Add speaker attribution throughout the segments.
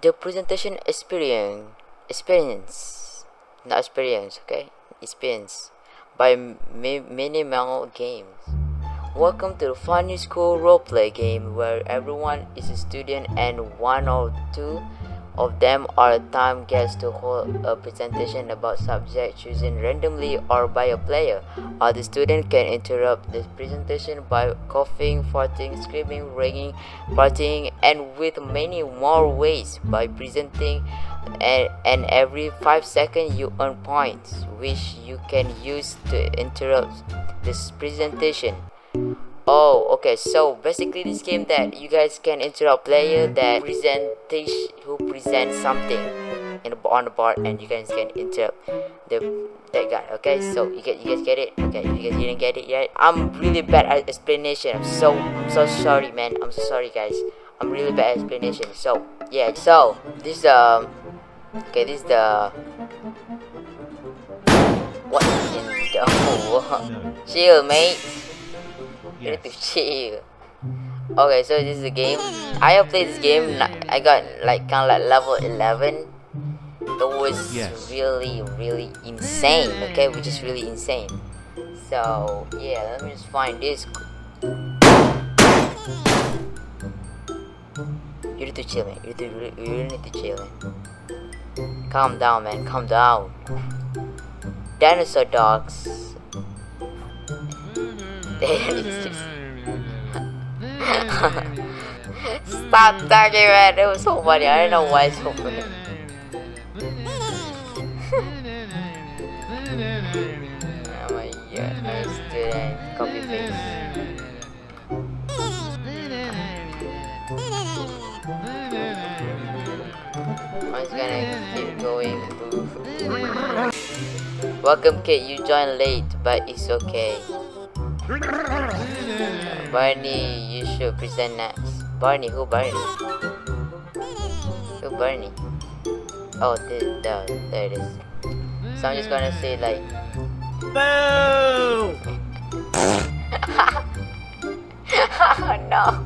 Speaker 1: The presentation experience, experience, not experience, okay? Experience by Mi- Minimal Games. Welcome to the funny school roleplay game where everyone is a student and one or two of them are time guests to hold a presentation about subject chosen randomly or by a player. Other student can interrupt the presentation by coughing, farting, screaming, ringing, partying, and with many more ways by presenting. And, and every 5 seconds you earn points, which you can use to interrupt this presentation. Oh, okay. So basically, this game that you guys can interrupt player that presentation who presents something in the, on the board, and you guys can interrupt the that guy. Okay, so you get you guys get it. Okay, you guys didn't get it yet. I'm really bad at explanation. I'm so I'm so sorry, man. I'm so sorry, guys. I'm really bad at explanation. So yeah. So this um okay this the what in the chill, mate. You need to chill. Okay, so this is a game. I have played this game. I got like kind of like level 11. It was
Speaker 2: Yes.
Speaker 1: really, really insane. Okay, which is really insane. So yeah, let me just find this. You need to chill, man. You need to, you need to chill, man. Calm down, man. Calm down. Dinosaur dogs. Stop talking, man. It was so funny. I don't know why it's so funny. Oh my god, I student copy paste. I'm just gonna keep going. Welcome, kid. You joined late, but it's okay. Barney, you should present next. Barney, who Barney? Who Barney? Oh, this, the, there it is. So I'm just gonna say like,
Speaker 2: Boo!
Speaker 1: no,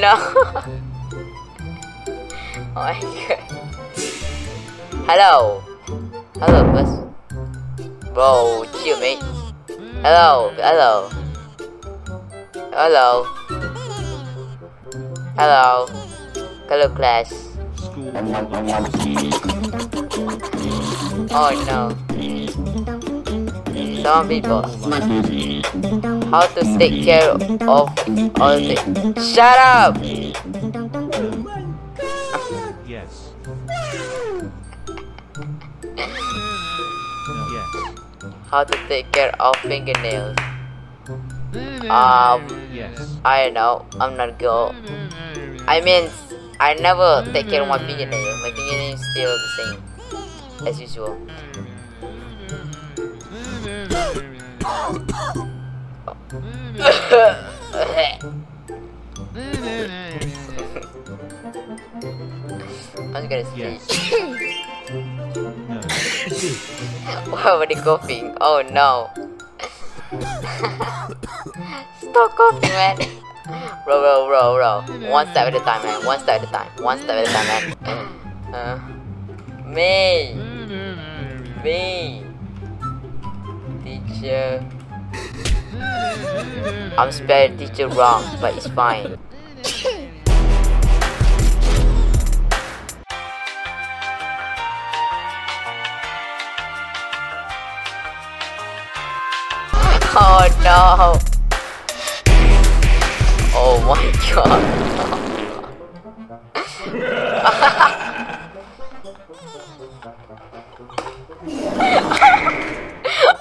Speaker 1: no. oh my god. Hello, hello, bus. Bro, chill, mate. Hello, hello, hello, hello, hello, class. Oh no. Some people. How to take care of all the. Shut up! How to take care of fingernails. Um,
Speaker 2: Yes.
Speaker 1: I know. I'm not a girl. I mean, I never take care of my fingernails. My fingernails still the same as usual. I'm just gonna
Speaker 2: Yes.
Speaker 1: Why were they coughing? Oh no. Stop coughing, man. Bro, bro, bro, bro. One step at a time, man. One step at a time. One step at a time, man. Uh, me. Me. Teacher. I'm spelling teacher wrong, but it's fine. Oh no! Oh my god!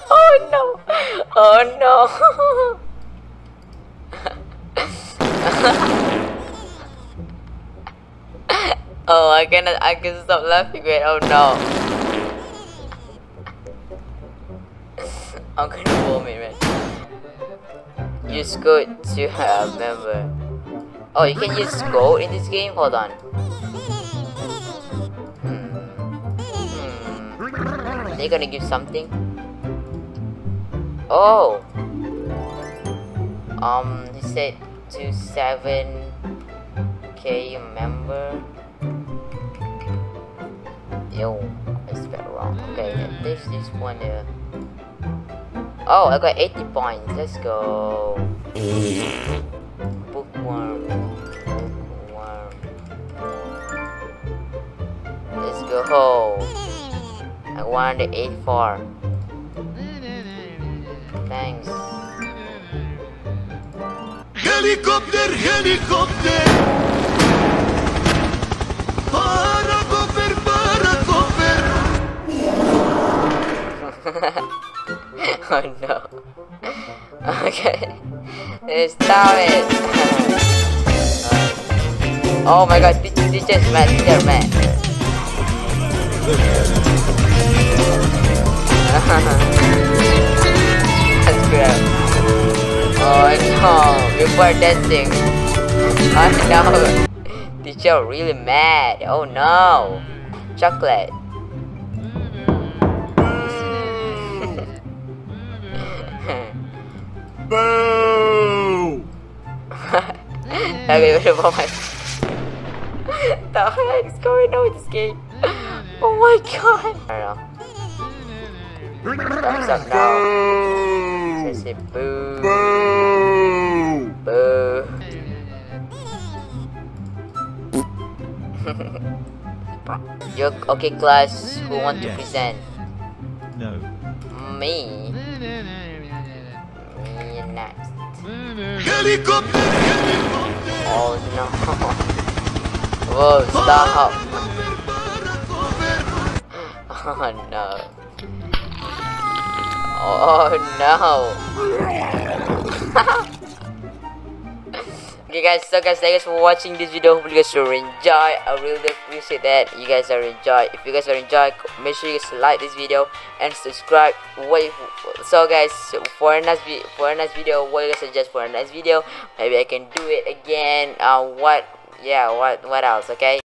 Speaker 1: oh no! Oh no! oh, I cannot. I can stop laughing. Wait. Oh no! Vomit, man. Use code to have member. Oh, you can use code in this game? Hold on. Hmm. Hmm. They're gonna give something? Oh! Um, he said to 7k member. Yo, I spelled wrong. Okay, there's this one there. Oh, I got 80 points. Let's go. Bookworm. Bookworm. Let's go. I wanted 84. Thanks.
Speaker 3: Helicopter, Helikopter, helikopter. Paracopter, paracopter.
Speaker 1: oh no. Okay. Stop it. oh my god, teach- teacher's mad, teacher mad. That's great. Oh no, before dancing. Oh no. Teacher really mad. Oh no. Chocolate.
Speaker 3: Boo!
Speaker 1: Okay, what about my the heck is going on with this game? Oh my god! I don't know. Thumbs up now. So I
Speaker 3: Boo!
Speaker 1: boo.
Speaker 3: Boo!
Speaker 1: Boo. Yo, okay, class. Who want to present?
Speaker 2: No.
Speaker 1: Me. Me next.
Speaker 3: Helicopter.
Speaker 1: Oh no. Whoa, stop. Oh no. Oh no. okay guys, so guys, thank you guys for watching this video. Hopefully you guys will enjoy. I really appreciate that you guys are enjoy. If you guys are enjoy, make sure you guys like this video and subscribe. Wait, so guys, for a vi- for a next video, what you guys suggest for a next video? Maybe I can do it again. Uh, what? Yeah, what? What else? Okay.